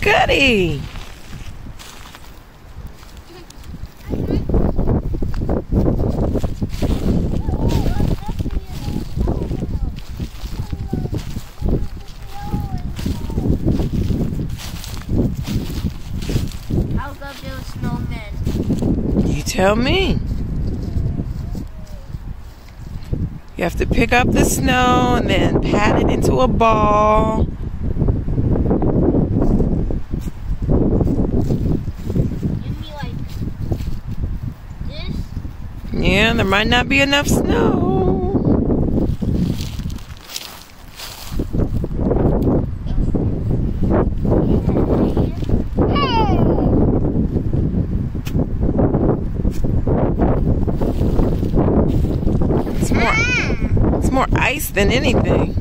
goody. I'll go build a snowman. You tell me. You have to pick up the snow and then pat it into a ball. Yeah, there might not be enough snow. It's more, it's more ice than anything.